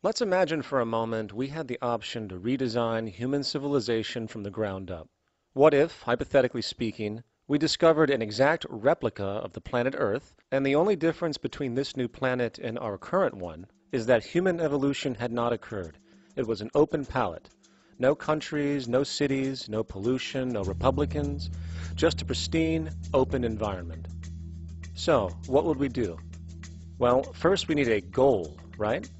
Let's imagine for a moment we had the option to redesign human civilization from the ground up. What if, hypothetically speaking, we discovered an exact replica of the planet Earth, and the only difference between this new planet and our current one is that human evolution had not occurred. It was an open palette. No countries, no cities, no pollution, no Republicans, just a pristine, open environment. So, what would we do? Well, first we need a goal, right?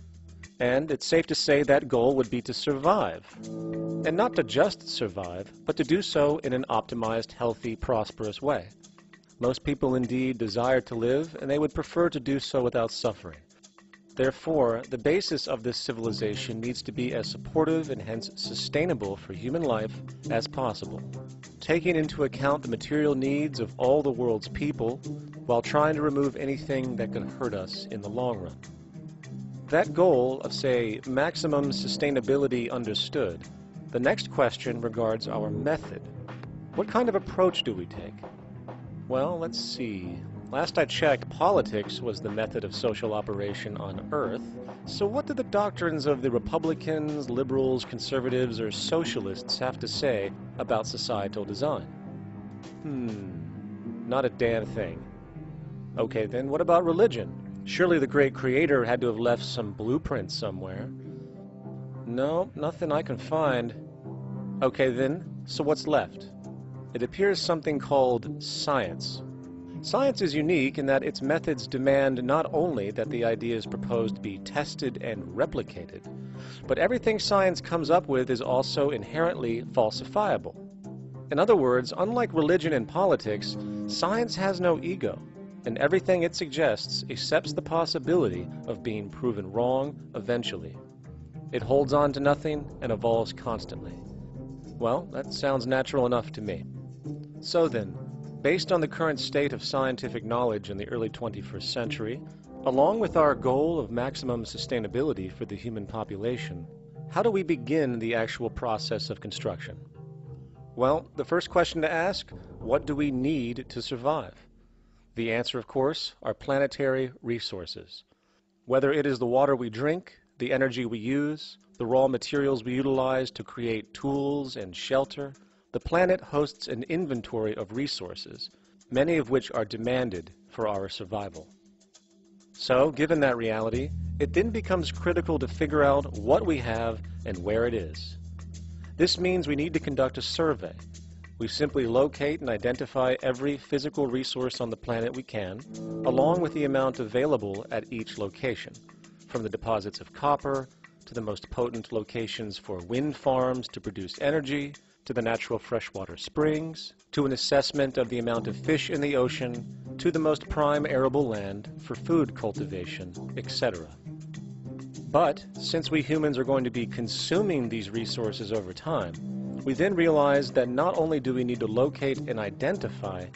And it's safe to say that goal would be to survive. And not to just survive, but to do so in an optimized, healthy, prosperous way. Most people indeed desire to live, and they would prefer to do so without suffering. Therefore, the basis of this civilization needs to be as supportive and hence sustainable for human life as possible, taking into account the material needs of all the world's people while trying to remove anything that could hurt us in the long run. That goal of, say, maximum sustainability understood, the next question regards our method. What kind of approach do we take? Well, let's see. Last I checked, politics was the method of social operation on Earth. So what do the doctrines of the Republicans, liberals, conservatives, or socialists have to say about societal design? Hmm, not a damn thing. Okay then, what about religion? Surely the great creator had to have left some blueprint somewhere. No, nothing I can find. Okay then, so what's left? It appears something called science. Science is unique in that its methods demand not only that the ideas proposed be tested and replicated, but everything science comes up with is also inherently falsifiable. In other words, unlike religion and politics, science has no ego and everything it suggests accepts the possibility of being proven wrong eventually. It holds on to nothing and evolves constantly. Well, that sounds natural enough to me. So then, based on the current state of scientific knowledge in the early 21st century, along with our goal of maximum sustainability for the human population, how do we begin the actual process of construction? Well, the first question to ask, what do we need to survive? The answer, of course, are planetary resources. Whether it is the water we drink, the energy we use, the raw materials we utilize to create tools and shelter, the planet hosts an inventory of resources, many of which are demanded for our survival. So, given that reality, it then becomes critical to figure out what we have and where it is. This means we need to conduct a survey we simply locate and identify every physical resource on the planet we can, along with the amount available at each location, from the deposits of copper, to the most potent locations for wind farms to produce energy, to the natural freshwater springs, to an assessment of the amount of fish in the ocean, to the most prime arable land for food cultivation, etc. But, since we humans are going to be consuming these resources over time, we then realized that not only do we need to locate and identify,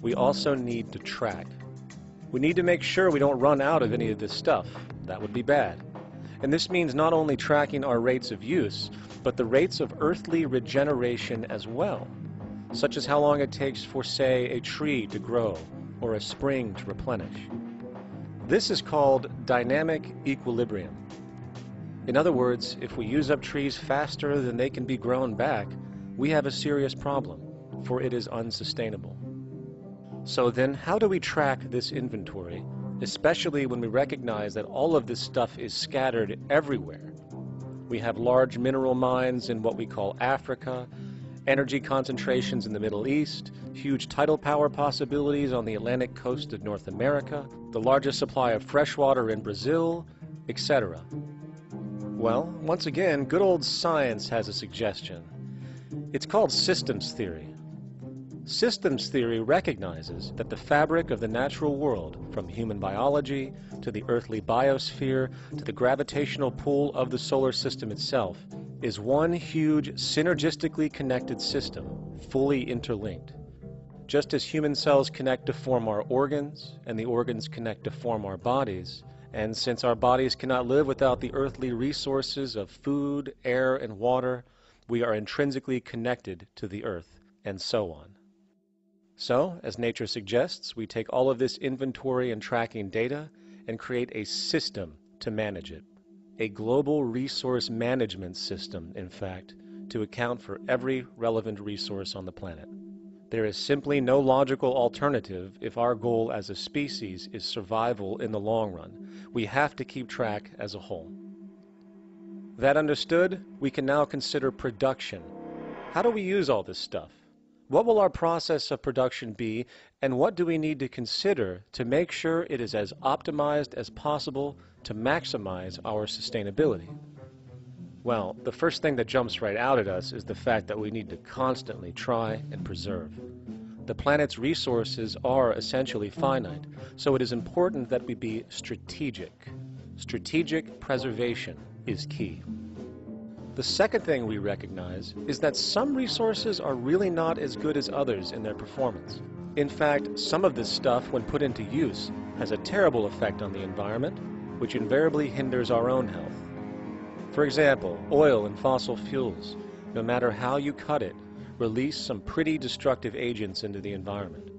we also need to track. We need to make sure we don't run out of any of this stuff. That would be bad. And this means not only tracking our rates of use, but the rates of earthly regeneration as well, such as how long it takes for, say, a tree to grow or a spring to replenish. This is called dynamic equilibrium. In other words, if we use up trees faster than they can be grown back, we have a serious problem, for it is unsustainable. So then, how do we track this inventory, especially when we recognize that all of this stuff is scattered everywhere? We have large mineral mines in what we call Africa, energy concentrations in the Middle East, huge tidal power possibilities on the Atlantic coast of North America, the largest supply of fresh water in Brazil, etc. Well, once again, good old science has a suggestion. It's called systems theory. Systems theory recognizes that the fabric of the natural world, from human biology to the earthly biosphere to the gravitational pull of the solar system itself, is one huge synergistically connected system, fully interlinked. Just as human cells connect to form our organs, and the organs connect to form our bodies, and since our bodies cannot live without the earthly resources of food, air, and water, we are intrinsically connected to the earth, and so on. So, as nature suggests, we take all of this inventory and tracking data and create a system to manage it. a global resource management system, in fact, to account for every relevant resource on the planet. There is simply no logical alternative if our goal as a species is survival in the long run. We have to keep track as a whole. That understood, we can now consider production. How do we use all this stuff? What will our process of production be, and what do we need to consider to make sure it is as optimized as possible to maximize our sustainability? Well, the first thing that jumps right out at us is the fact that we need to constantly try and preserve. The planet's resources are essentially finite, so it is important that we be strategic. Strategic preservation is key. The second thing we recognize is that some resources are really not as good as others in their performance. In fact, some of this stuff, when put into use, has a terrible effect on the environment, which invariably hinders our own health. For example, oil and fossil fuels, no matter how you cut it, release some pretty destructive agents into the environment.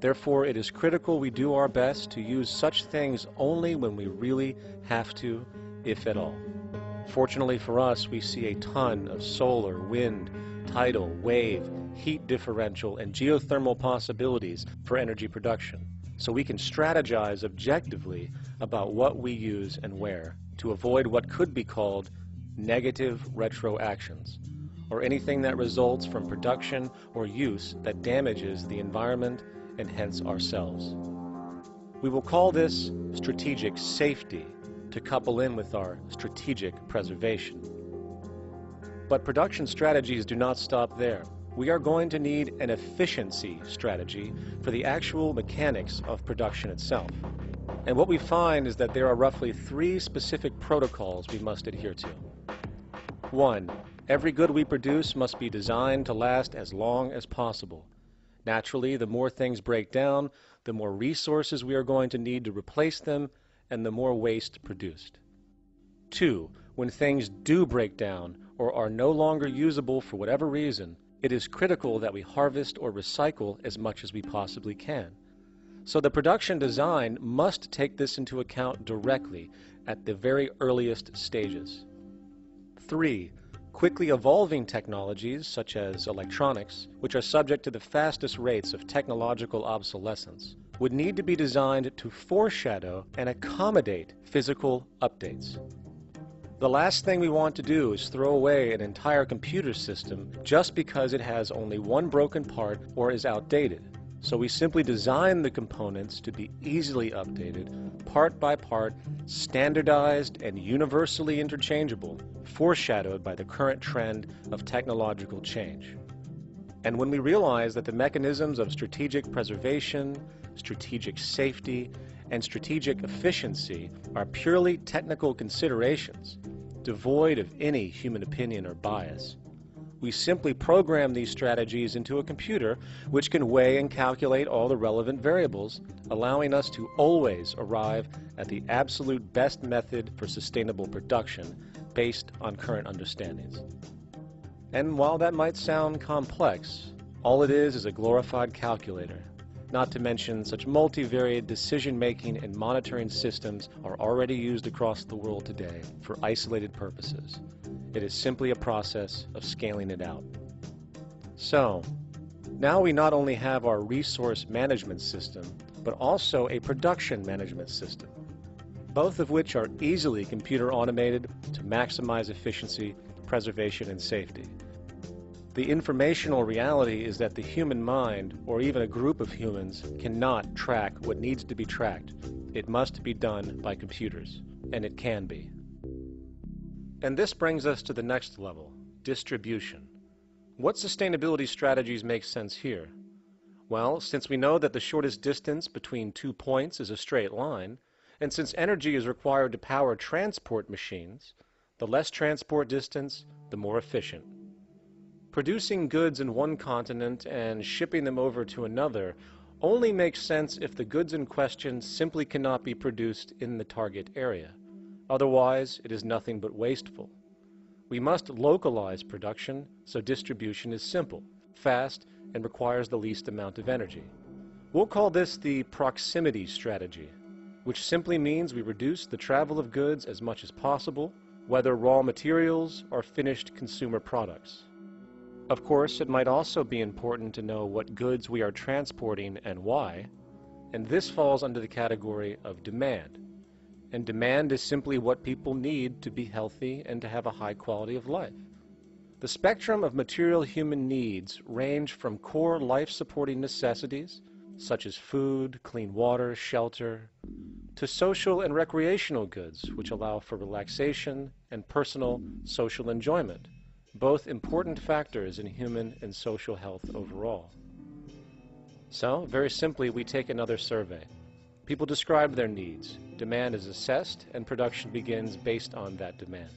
Therefore, it is critical we do our best to use such things only when we really have to, if at all. Fortunately for us, we see a ton of solar, wind, tidal, wave, heat differential, and geothermal possibilities for energy production. So we can strategize objectively about what we use and where to avoid what could be called negative retroactions, or anything that results from production or use that damages the environment and hence ourselves. We will call this strategic safety to couple in with our strategic preservation. But production strategies do not stop there. We are going to need an efficiency strategy for the actual mechanics of production itself. And what we find is that there are roughly three specific protocols we must adhere to. One, every good we produce must be designed to last as long as possible. Naturally, the more things break down, the more resources we are going to need to replace them and the more waste produced. Two, when things do break down or are no longer usable for whatever reason, it is critical that we harvest or recycle as much as we possibly can. So the production design must take this into account directly at the very earliest stages. Three, quickly evolving technologies such as electronics, which are subject to the fastest rates of technological obsolescence, would need to be designed to foreshadow and accommodate physical updates. The last thing we want to do is throw away an entire computer system just because it has only one broken part or is outdated. So we simply design the components to be easily updated, part by part, standardized and universally interchangeable, foreshadowed by the current trend of technological change. And when we realize that the mechanisms of strategic preservation, strategic safety, and strategic efficiency are purely technical considerations, devoid of any human opinion or bias. We simply program these strategies into a computer which can weigh and calculate all the relevant variables, allowing us to always arrive at the absolute best method for sustainable production based on current understandings. And while that might sound complex, all it is is a glorified calculator not to mention such multivariate decision-making and monitoring systems are already used across the world today for isolated purposes. It is simply a process of scaling it out. So, now we not only have our resource management system, but also a production management system, both of which are easily computer automated to maximize efficiency, preservation, and safety. The informational reality is that the human mind, or even a group of humans, cannot track what needs to be tracked. It must be done by computers, and it can be. And this brings us to the next level, distribution. What sustainability strategies make sense here? Well, since we know that the shortest distance between two points is a straight line, and since energy is required to power transport machines, the less transport distance, the more efficient. Producing goods in one continent and shipping them over to another only makes sense if the goods in question simply cannot be produced in the target area. Otherwise, it is nothing but wasteful. We must localize production so distribution is simple, fast, and requires the least amount of energy. We'll call this the proximity strategy. which simply means we reduce the travel of goods as much as possible, whether raw materials or finished consumer products. Of course, it might also be important to know what goods we are transporting and why, and this falls under the category of demand. And demand is simply what people need to be healthy and to have a high quality of life. The spectrum of material human needs range from core life-supporting necessities, such as food, clean water, shelter, to social and recreational goods, which allow for relaxation and personal social enjoyment, both important factors in human and social health overall. So, very simply, we take another survey. People describe their needs, demand is assessed, and production begins based on that demand.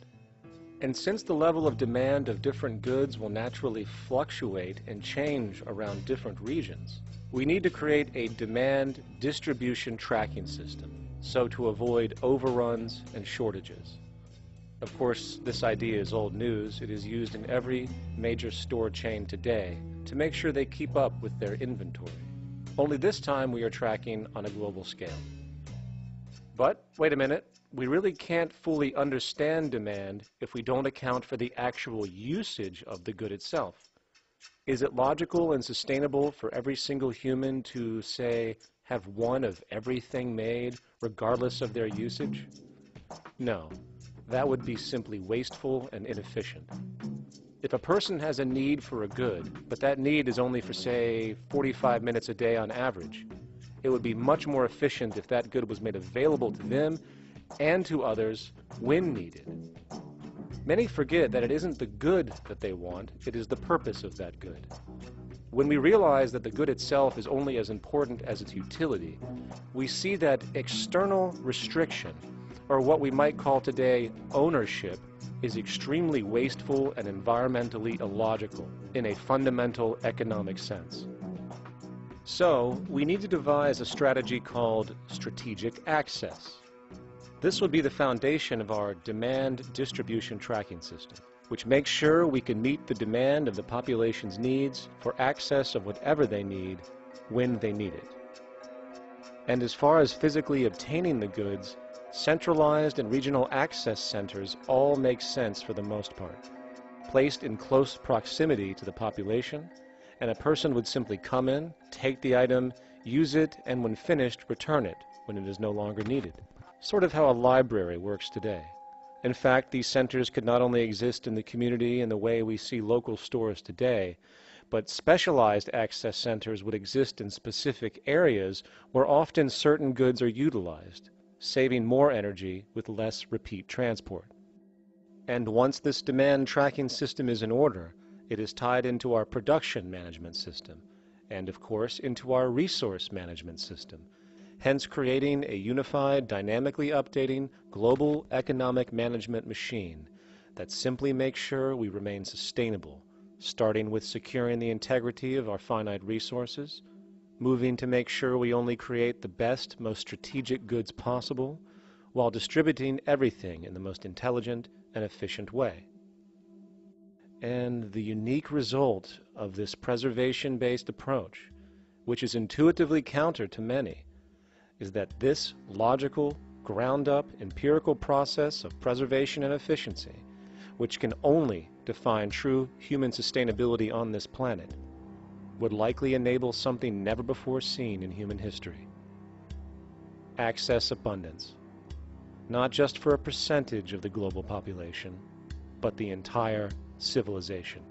And since the level of demand of different goods will naturally fluctuate and change around different regions, we need to create a demand distribution tracking system, so to avoid overruns and shortages. Of course, this idea is old news. It is used in every major store chain today to make sure they keep up with their inventory. Only this time we are tracking on a global scale. But, wait a minute, we really can't fully understand demand if we don't account for the actual usage of the good itself. Is it logical and sustainable for every single human to, say, have one of everything made, regardless of their usage? No, that would be simply wasteful and inefficient. If a person has a need for a good, but that need is only for, say, 45 minutes a day on average, it would be much more efficient if that good was made available to them and to others when needed. Many forget that it isn't the good that they want, it is the purpose of that good. When we realize that the good itself is only as important as its utility, we see that external restriction or what we might call today ownership, is extremely wasteful and environmentally illogical in a fundamental economic sense. So, we need to devise a strategy called strategic access. This would be the foundation of our demand distribution tracking system, which makes sure we can meet the demand of the population's needs for access of whatever they need when they need it. And as far as physically obtaining the goods, Centralized and regional access centers all make sense for the most part. Placed in close proximity to the population, and a person would simply come in, take the item, use it, and when finished, return it when it is no longer needed. Sort of how a library works today. In fact, these centers could not only exist in the community in the way we see local stores today, but specialized access centers would exist in specific areas where often certain goods are utilized saving more energy with less repeat transport. And once this demand tracking system is in order, it is tied into our production management system, and of course into our resource management system, hence creating a unified, dynamically updating, global economic management machine that simply makes sure we remain sustainable, starting with securing the integrity of our finite resources, moving to make sure we only create the best, most strategic goods possible, while distributing everything in the most intelligent and efficient way. And the unique result of this preservation-based approach, which is intuitively counter to many, is that this logical, ground-up, empirical process of preservation and efficiency, which can only define true human sustainability on this planet, would likely enable something never before seen in human history. Access abundance, not just for a percentage of the global population, but the entire civilization.